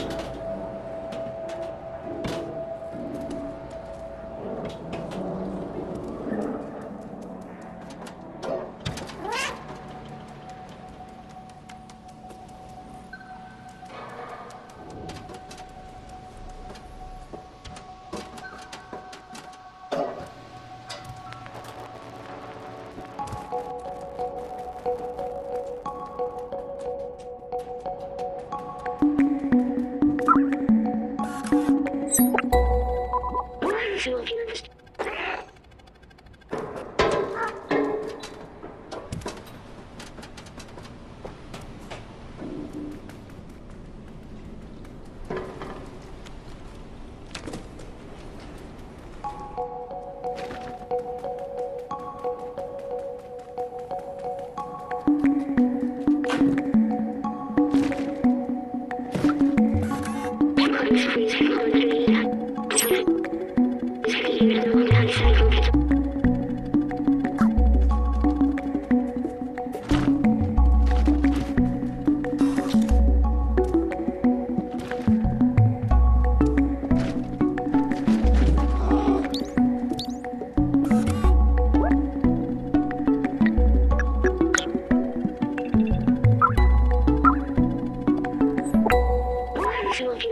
you Additional gear. children.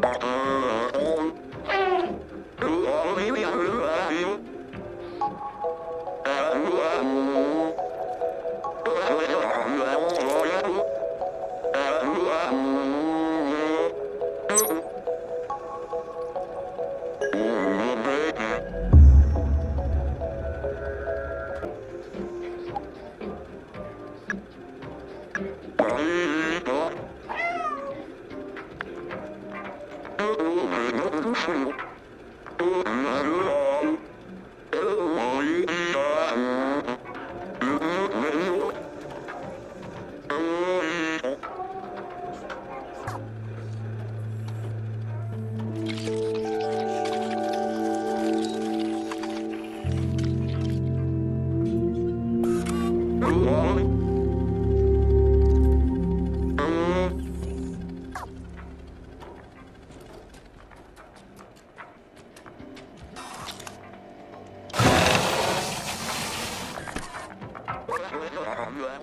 Bye. Oh,